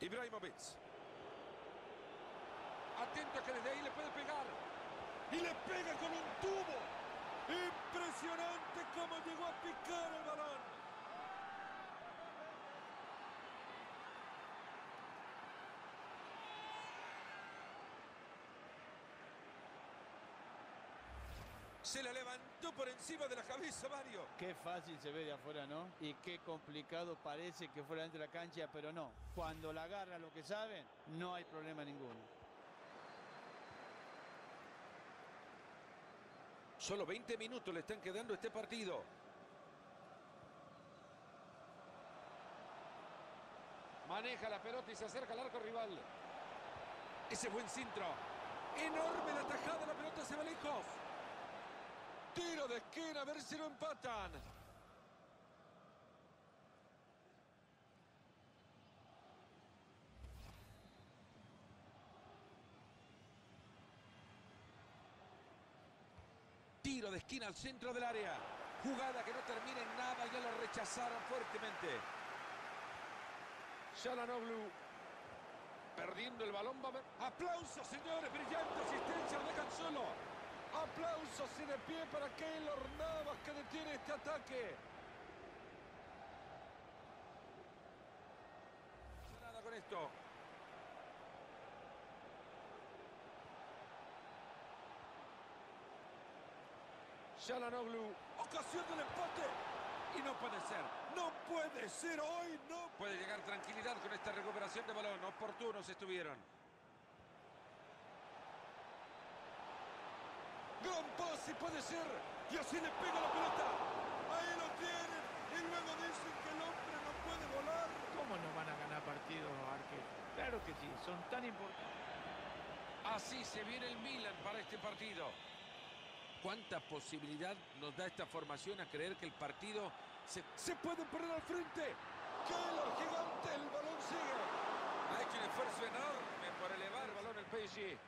Ibrahimovic. Atento que desde ahí le puede pegar. Y le pega con un tubo. Impresionante cómo llegó a picar el balón. Se la levantó por encima de la cabeza, Mario. Qué fácil se ve de afuera, ¿no? Y qué complicado parece que fuera dentro de la cancha, pero no. Cuando la agarra lo que saben, no hay problema ninguno. Solo 20 minutos le están quedando este partido. Maneja la pelota y se acerca al arco rival. Ese buen cintro. Enorme la tajada, la pelota se va lejos. De esquina, a ver si lo empatan. Tiro de esquina al centro del área. Jugada que no termina en nada, ya lo rechazaron fuertemente. Shalanoglu perdiendo el balón. Va. Aplausos, señores, brillante asistencia, lo dejan. Aplausos y de pie para Keylor Navas que detiene este ataque. Nada con esto. Shalanoglu, ocasión del empate. Y no puede ser, no puede ser hoy, no puede llegar tranquilidad con esta recuperación de balón. Oportunos estuvieron. Gran pase puede ser. Y así le pega la pelota. Ahí lo tienen. Y luego dicen que el hombre no puede volar. ¿Cómo no van a ganar partidos, Arque? Claro que sí, son tan importantes. Así se viene el Milan para este partido. ¿Cuánta posibilidad nos da esta formación a creer que el partido se, se puede poner al frente? ¡Keylor gigante! El balón sigue. Ha hecho un esfuerzo enorme por elevar el balón el PSG.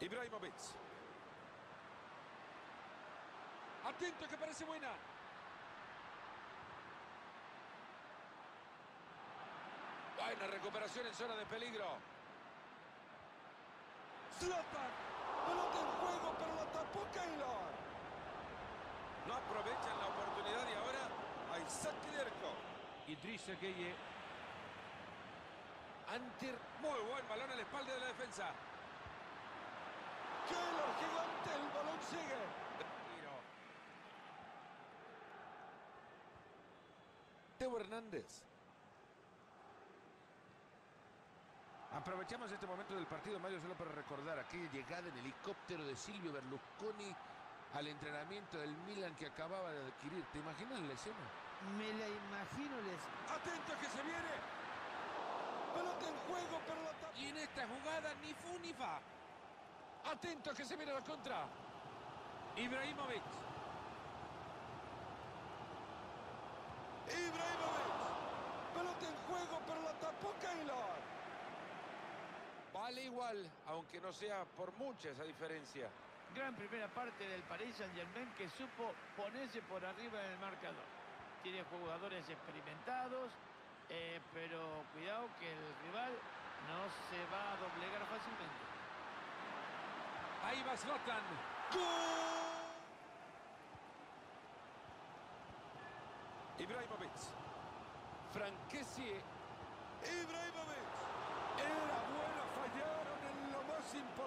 Ibrahimovic. Atento que parece buena. Buena recuperación en zona de peligro. Zlatan. Pelota en juego, pero la tapó Keylor. No aprovechan la oportunidad y ahora hay saque de. Idrissa Gueye. Antir, muy buen balón en la espalda de la defensa. Keylor gigante, el balón sigue. Tiro. Teo Hernández. Aprovechamos este momento del partido, Mario, solo para recordar aquella llegada en helicóptero de Silvio Berlusconi al entrenamiento del Milan que acababa de adquirir. ¿Te imaginas la escena? Me la imagino, les... ¡Atento que se viene! ¡Pelota en juego, pero la! Y en esta jugada ni fu ni fa. Atento que se viene la contra. Ibrahimovic. Ibrahimovic. Pelota en juego, pero la tapó Keylor. Vale igual, aunque no sea por mucha esa diferencia. Gran primera parte del Paris Saint-Germain que supo ponerse por arriba del marcador. Tiene jugadores experimentados, eh, pero cuidado que el rival no se va a doblegar fácilmente. Ahí va Zlatan. ¡Gol! Ibrahimovic. Franquesi. Ibrahimovic. Era buena, fallaron en lo más importante.